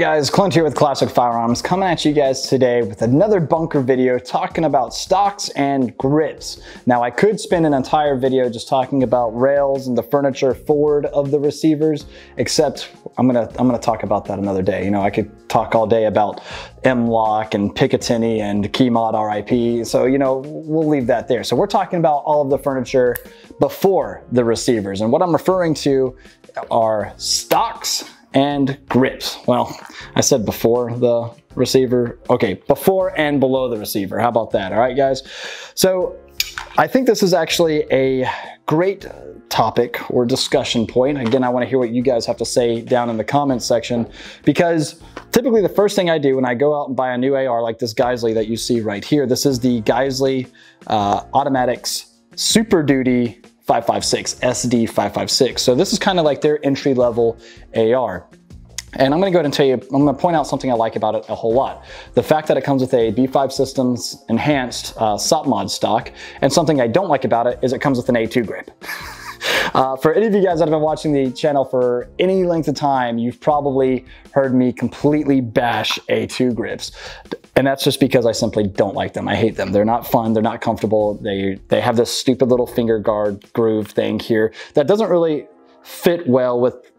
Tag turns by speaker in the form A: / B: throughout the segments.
A: guys, Clint here with Classic Firearms coming at you guys today with another bunker video talking about stocks and grips. Now I could spend an entire video just talking about rails and the furniture forward of the receivers, except I'm gonna, I'm gonna talk about that another day. You know, I could talk all day about M-LOK and Picatinny and Keymod RIP. So, you know, we'll leave that there. So we're talking about all of the furniture before the receivers. And what I'm referring to are stocks and grips. Well, I said before the receiver. Okay, before and below the receiver. How about that? All right, guys. So I think this is actually a great topic or discussion point. Again, I want to hear what you guys have to say down in the comments section because typically the first thing I do when I go out and buy a new AR like this Geissele that you see right here, this is the Geissele uh, Automatics Super Duty 556, SD 556. So this is kind of like their entry level AR. And I'm gonna go ahead and tell you, I'm gonna point out something I like about it a whole lot. The fact that it comes with a B5 Systems enhanced uh, SOPMOD stock, and something I don't like about it is it comes with an A2 grip. Uh, for any of you guys that have been watching the channel for any length of time, you've probably heard me completely bash A2 grips. And that's just because I simply don't like them. I hate them. They're not fun. They're not comfortable. They, they have this stupid little finger guard groove thing here that doesn't really fit well with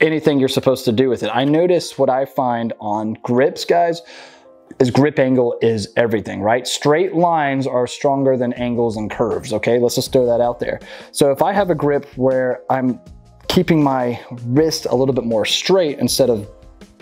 A: anything you're supposed to do with it. I notice what I find on grips, guys, is grip angle is everything, right? Straight lines are stronger than angles and curves, okay? Let's just throw that out there. So if I have a grip where I'm keeping my wrist a little bit more straight instead of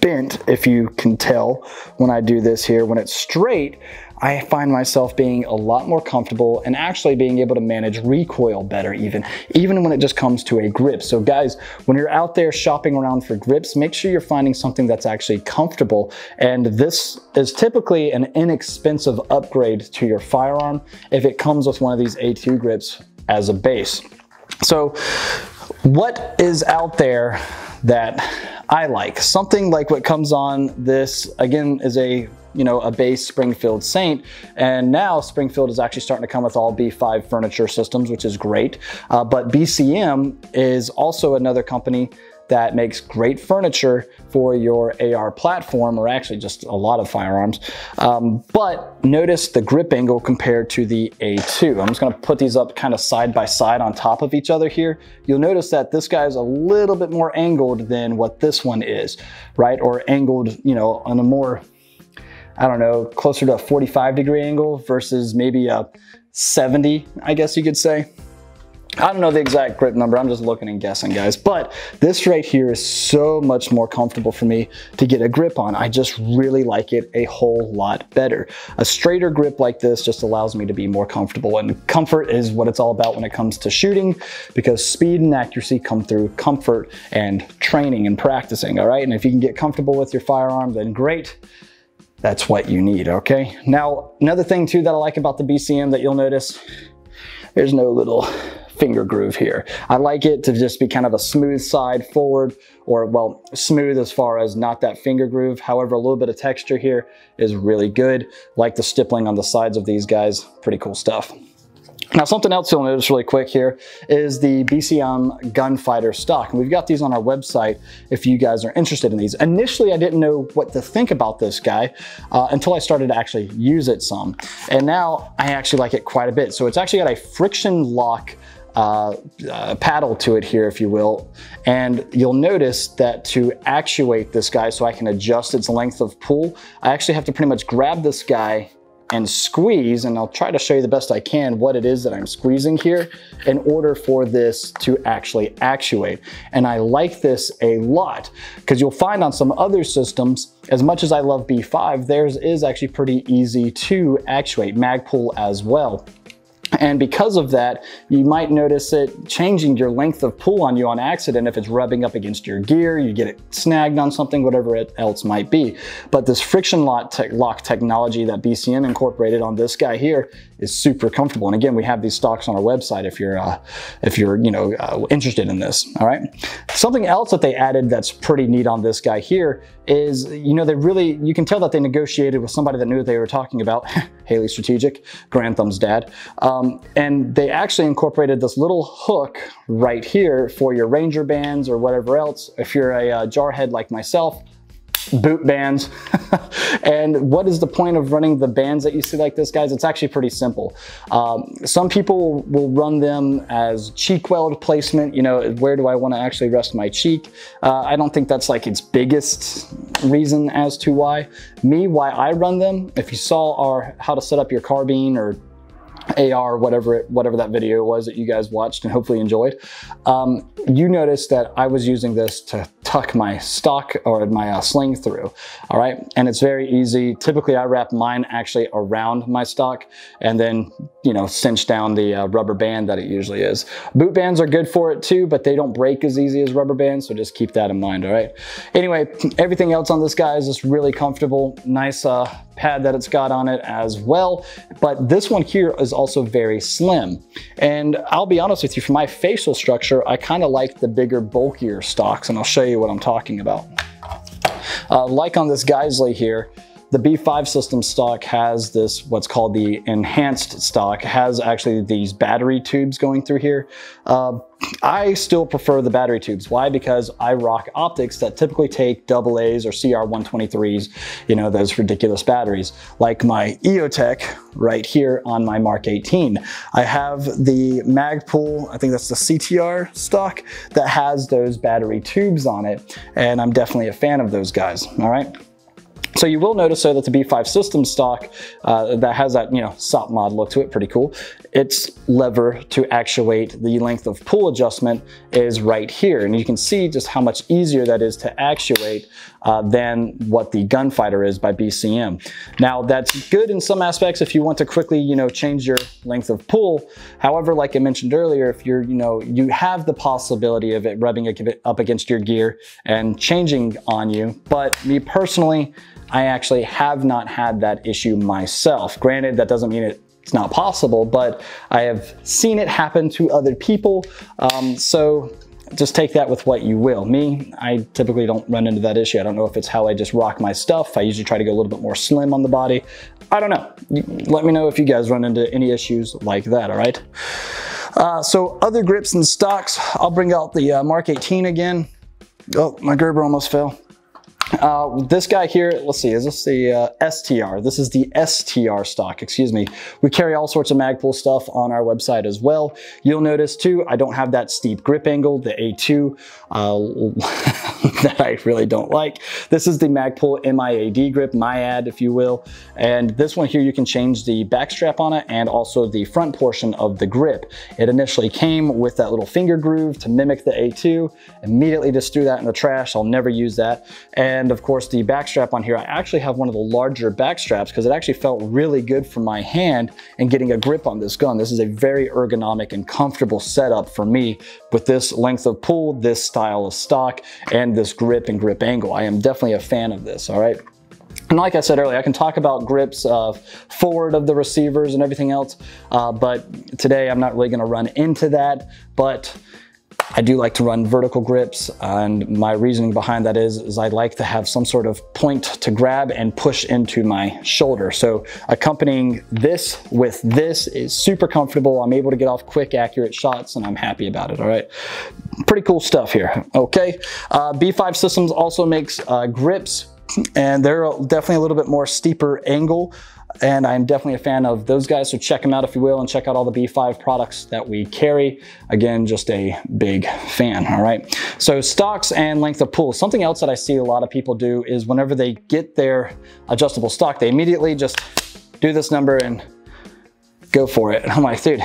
A: bent, if you can tell when I do this here, when it's straight, I find myself being a lot more comfortable and actually being able to manage recoil better even, even when it just comes to a grip. So guys, when you're out there shopping around for grips, make sure you're finding something that's actually comfortable. And this is typically an inexpensive upgrade to your firearm if it comes with one of these A2 grips as a base. So what is out there that I like? Something like what comes on this, again, is a you know, a base Springfield Saint. And now Springfield is actually starting to come with all B5 furniture systems, which is great. Uh, but BCM is also another company that makes great furniture for your AR platform, or actually just a lot of firearms. Um, but notice the grip angle compared to the A2. I'm just gonna put these up kind of side by side on top of each other here. You'll notice that this guy is a little bit more angled than what this one is, right? Or angled, you know, on a more I don't know, closer to a 45 degree angle versus maybe a 70, I guess you could say. I don't know the exact grip number, I'm just looking and guessing guys, but this right here is so much more comfortable for me to get a grip on. I just really like it a whole lot better. A straighter grip like this just allows me to be more comfortable and comfort is what it's all about when it comes to shooting because speed and accuracy come through comfort and training and practicing, all right? And if you can get comfortable with your firearm, then great that's what you need, okay? Now, another thing too that I like about the BCM that you'll notice, there's no little finger groove here. I like it to just be kind of a smooth side forward or well, smooth as far as not that finger groove. However, a little bit of texture here is really good. Like the stippling on the sides of these guys, pretty cool stuff. Now something else you'll notice really quick here is the BCM Gunfighter stock. And we've got these on our website if you guys are interested in these. Initially, I didn't know what to think about this guy uh, until I started to actually use it some. And now I actually like it quite a bit. So it's actually got a friction lock uh, uh, paddle to it here, if you will. And you'll notice that to actuate this guy so I can adjust its length of pull, I actually have to pretty much grab this guy and squeeze, and I'll try to show you the best I can what it is that I'm squeezing here in order for this to actually actuate. And I like this a lot because you'll find on some other systems, as much as I love B5, theirs is actually pretty easy to actuate, Magpul as well. And because of that, you might notice it changing your length of pull on you on accident if it's rubbing up against your gear, you get it snagged on something, whatever it else might be. But this friction lock, te lock technology that BCM incorporated on this guy here is super comfortable. And again, we have these stocks on our website if you're, uh, if you're you know, uh, interested in this, all right? Something else that they added that's pretty neat on this guy here is, you know, they really, you can tell that they negotiated with somebody that knew what they were talking about, Haley Strategic, Grantham's dad. Um, and they actually incorporated this little hook right here for your Ranger bands or whatever else. If you're a uh, jarhead like myself, boot bands. and what is the point of running the bands that you see like this, guys? It's actually pretty simple. Um, some people will run them as cheek weld placement. You know, where do I want to actually rest my cheek? Uh, I don't think that's like its biggest reason as to why. Me, why I run them, if you saw our how to set up your carbine or AR, whatever it, whatever that video was that you guys watched and hopefully enjoyed, um, you noticed that I was using this to tuck my stock or my uh, sling through, all right? And it's very easy. Typically, I wrap mine actually around my stock and then, you know, cinch down the uh, rubber band that it usually is. Boot bands are good for it too, but they don't break as easy as rubber bands, so just keep that in mind, all right? Anyway, everything else on this guy is just really comfortable. Nice uh, pad that it's got on it as well. But this one here is also very slim. And I'll be honest with you, for my facial structure, I kind of like the bigger, bulkier stocks, and I'll show you what I'm talking about. Uh, like on this Geissele here, the B5 system stock has this, what's called the enhanced stock, has actually these battery tubes going through here. Uh, I still prefer the battery tubes. Why? Because I rock optics that typically take AA's or CR123s, you know, those ridiculous batteries, like my EOTech right here on my Mark 18. I have the Magpul, I think that's the CTR stock, that has those battery tubes on it, and I'm definitely a fan of those guys, all right? So you will notice though that the B5 system stock uh, that has that, you know, SOP mod look to it, pretty cool. Its lever to actuate the length of pull adjustment is right here. And you can see just how much easier that is to actuate uh, than what the Gunfighter is by BCM. Now that's good in some aspects if you want to quickly, you know, change your length of pull. However, like I mentioned earlier, if you're, you know, you have the possibility of it rubbing up against your gear and changing on you. But me personally, I actually have not had that issue myself. Granted, that doesn't mean it it's not possible, but I have seen it happen to other people. Um, so just take that with what you will. Me, I typically don't run into that issue. I don't know if it's how I just rock my stuff. I usually try to go a little bit more slim on the body. I don't know. Let me know if you guys run into any issues like that, all right? Uh, so other grips and stocks, I'll bring out the uh, Mark 18 again. Oh, my Gerber almost fell. Uh, this guy here, let's see, is this the uh, STR? This is the STR stock, excuse me. We carry all sorts of Magpul stuff on our website as well. You'll notice too, I don't have that steep grip angle, the A2, uh, that I really don't like. This is the Magpul MIAD grip, MIAD if you will. And this one here, you can change the back strap on it and also the front portion of the grip. It initially came with that little finger groove to mimic the A2. Immediately just threw that in the trash. I'll never use that. And and of course the back strap on here, I actually have one of the larger back straps because it actually felt really good for my hand and getting a grip on this gun. This is a very ergonomic and comfortable setup for me with this length of pull, this style of stock, and this grip and grip angle. I am definitely a fan of this, all right? And like I said earlier, I can talk about grips uh, forward of the receivers and everything else, uh, but today I'm not really gonna run into that, but I do like to run vertical grips and my reasoning behind that is, is I like to have some sort of point to grab and push into my shoulder. So accompanying this with this is super comfortable. I'm able to get off quick, accurate shots and I'm happy about it, all right? Pretty cool stuff here, okay? Uh, B5 Systems also makes uh, grips and they're definitely a little bit more steeper angle and I'm definitely a fan of those guys. So check them out if you will and check out all the B5 products that we carry. Again, just a big fan, all right? So stocks and length of pull. Something else that I see a lot of people do is whenever they get their adjustable stock, they immediately just do this number and go for it. And I'm like, dude,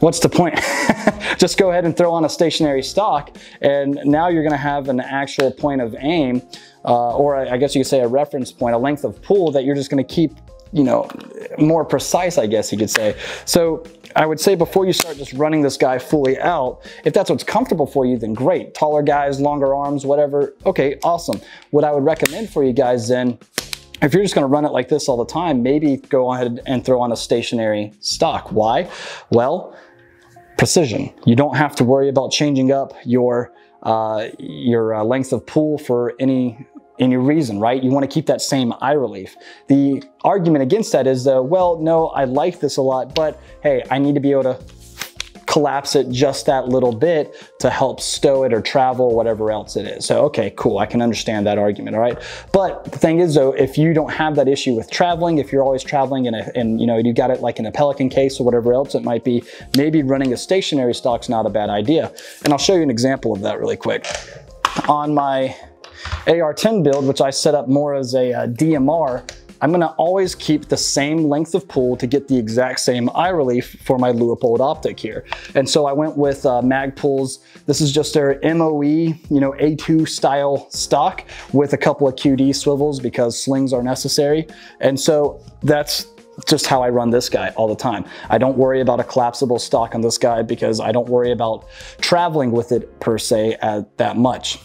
A: what's the point? just go ahead and throw on a stationary stock and now you're gonna have an actual point of aim uh, or I guess you could say a reference point, a length of pull that you're just gonna keep you know, more precise, I guess you could say. So I would say before you start just running this guy fully out, if that's what's comfortable for you, then great. Taller guys, longer arms, whatever, okay, awesome. What I would recommend for you guys then, if you're just gonna run it like this all the time, maybe go ahead and throw on a stationary stock. Why? Well, precision. You don't have to worry about changing up your uh, your uh, length of pull for any any reason, right? You want to keep that same eye relief. The argument against that is, uh, well, no, I like this a lot, but hey, I need to be able to collapse it just that little bit to help stow it or travel, whatever else it is. So, okay, cool. I can understand that argument, all right? But the thing is though, if you don't have that issue with traveling, if you're always traveling in a, and you know, you got it like in a Pelican case or whatever else it might be, maybe running a stationary stock's not a bad idea. And I'll show you an example of that really quick. On my AR-10 build, which I set up more as a, uh, DMR, I'm gonna always keep the same length of pull to get the exact same eye relief for my Leupold optic here. And so I went with uh, Magpul's. This is just their MOE, you know, A2 style stock with a couple of QD swivels because slings are necessary. And so that's just how I run this guy all the time. I don't worry about a collapsible stock on this guy because I don't worry about traveling with it per se at that much.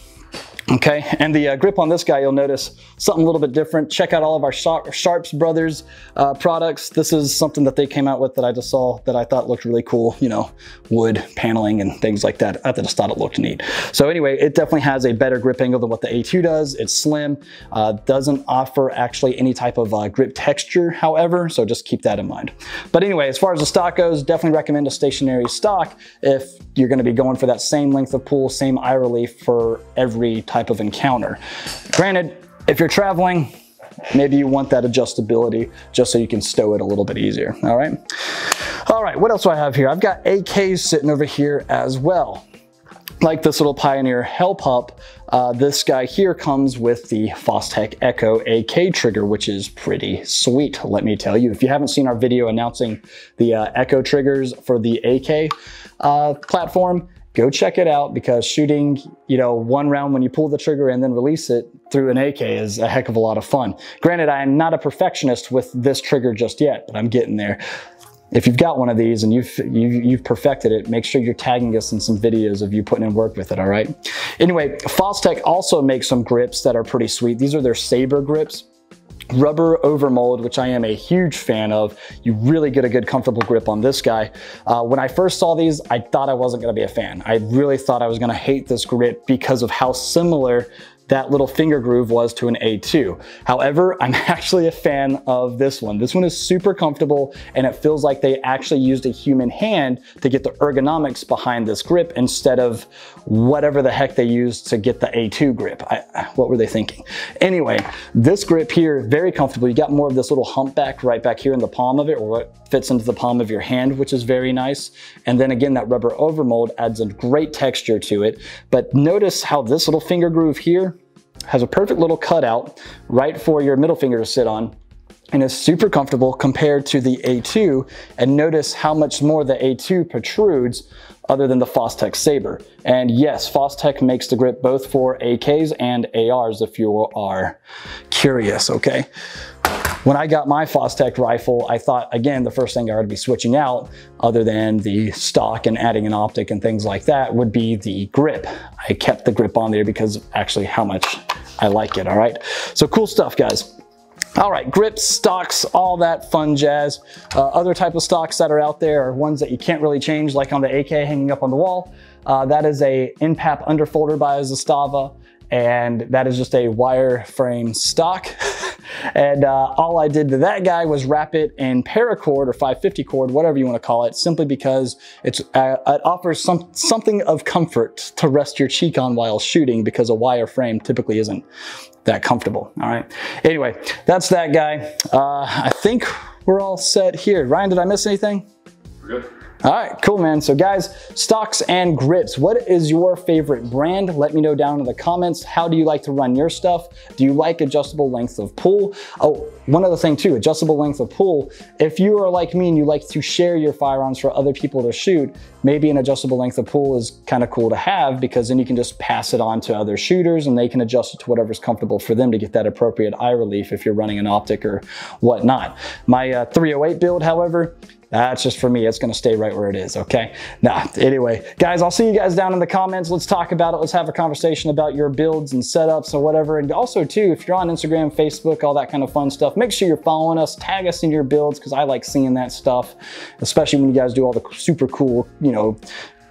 A: Okay, and the uh, grip on this guy, you'll notice something a little bit different. Check out all of our Sharps Brothers uh, products. This is something that they came out with that I just saw that I thought looked really cool, you know, wood paneling and things like that. I just thought it looked neat. So anyway, it definitely has a better grip angle than what the A2 does. It's slim, uh, doesn't offer actually any type of uh, grip texture, however, so just keep that in mind. But anyway, as far as the stock goes, definitely recommend a stationary stock if you're gonna be going for that same length of pull, same eye relief for every type type of encounter. Granted, if you're traveling, maybe you want that adjustability just so you can stow it a little bit easier, all right? All right, what else do I have here? I've got AKs sitting over here as well. Like this little Pioneer Hell Pup, uh, this guy here comes with the Fostech Echo AK trigger, which is pretty sweet, let me tell you. If you haven't seen our video announcing the uh, Echo triggers for the AK uh, platform, go check it out because shooting, you know, one round when you pull the trigger and then release it through an AK is a heck of a lot of fun. Granted, I am not a perfectionist with this trigger just yet, but I'm getting there. If you've got one of these and you've, you've, you've, perfected it, make sure you're tagging us in some videos of you putting in work with it, all right? Anyway, Fostech also makes some grips that are pretty sweet. These are their Saber grips rubber overmold, which I am a huge fan of. You really get a good comfortable grip on this guy. Uh, when I first saw these, I thought I wasn't gonna be a fan. I really thought I was gonna hate this grip because of how similar that little finger groove was to an A2. However, I'm actually a fan of this one. This one is super comfortable and it feels like they actually used a human hand to get the ergonomics behind this grip instead of whatever the heck they used to get the A2 grip. I, what were they thinking? Anyway, this grip here, very comfortable. You got more of this little humpback right back here in the palm of it or what fits into the palm of your hand, which is very nice. And then again, that rubber overmold adds a great texture to it. But notice how this little finger groove here has a perfect little cutout right for your middle finger to sit on and is super comfortable compared to the A2. And notice how much more the A2 protrudes other than the Fostech Saber. And yes, Fostech makes the grip both for AKs and ARs if you are curious, okay? When I got my Fostech rifle, I thought, again, the first thing I would be switching out, other than the stock and adding an optic and things like that, would be the grip. I kept the grip on there because actually how much I like it, all right? So cool stuff, guys. All right, grips, stocks, all that fun jazz. Uh, other type of stocks that are out there are ones that you can't really change, like on the AK hanging up on the wall. Uh, that is a NPAP underfolder by Zastava, and that is just a wireframe stock. And uh, all I did to that guy was wrap it in paracord or 550 cord, whatever you want to call it, simply because it's uh, it offers some something of comfort to rest your cheek on while shooting because a wire frame typically isn't that comfortable. All right. Anyway, that's that guy. Uh, I think we're all set here. Ryan, did I miss anything?
B: We're good.
A: All right, cool, man. So guys, stocks and grips, what is your favorite brand? Let me know down in the comments. How do you like to run your stuff? Do you like adjustable length of pull? Oh, one other thing too, adjustable length of pull. If you are like me and you like to share your firearms for other people to shoot, maybe an adjustable length of pull is kind of cool to have because then you can just pass it on to other shooters and they can adjust it to whatever's comfortable for them to get that appropriate eye relief if you're running an optic or whatnot. My uh, 308 build, however, that's just for me. It's going to stay right where it is. Okay. Nah, anyway, guys, I'll see you guys down in the comments. Let's talk about it. Let's have a conversation about your builds and setups or whatever. And also too, if you're on Instagram, Facebook, all that kind of fun stuff, make sure you're following us, tag us in your builds because I like seeing that stuff, especially when you guys do all the super cool, you know,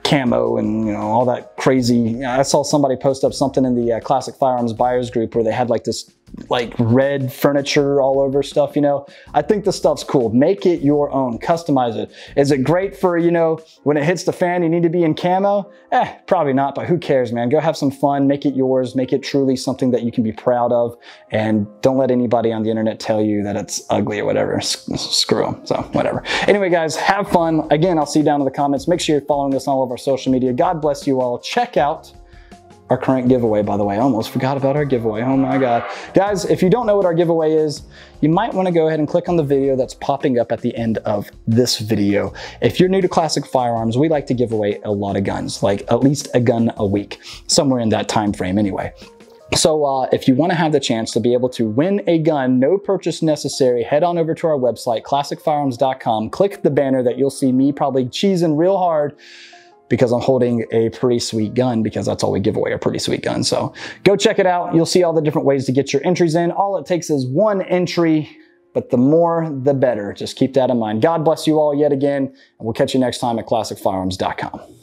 A: camo and you know all that crazy. I saw somebody post up something in the uh, Classic Firearms Buyers group where they had like this like red furniture all over stuff, you know. I think the stuff's cool. Make it your own, customize it. Is it great for, you know, when it hits the fan, you need to be in camo? Eh, probably not, but who cares, man? Go have some fun, make it yours, make it truly something that you can be proud of, and don't let anybody on the internet tell you that it's ugly or whatever. S screw them, so whatever. Anyway, guys, have fun. Again, I'll see you down in the comments. Make sure you're following us on all of our social media. God bless you all. Check out our current giveaway, by the way. I almost forgot about our giveaway. Oh my God. Guys, if you don't know what our giveaway is, you might wanna go ahead and click on the video that's popping up at the end of this video. If you're new to classic firearms, we like to give away a lot of guns, like at least a gun a week, somewhere in that time frame anyway. So uh, if you want to have the chance to be able to win a gun, no purchase necessary, head on over to our website, classicfirearms.com, click the banner that you'll see me probably cheesing real hard because I'm holding a pretty sweet gun because that's all we give away, a pretty sweet gun. So go check it out. You'll see all the different ways to get your entries in. All it takes is one entry, but the more, the better. Just keep that in mind. God bless you all yet again, and we'll catch you next time at classicfirearms.com.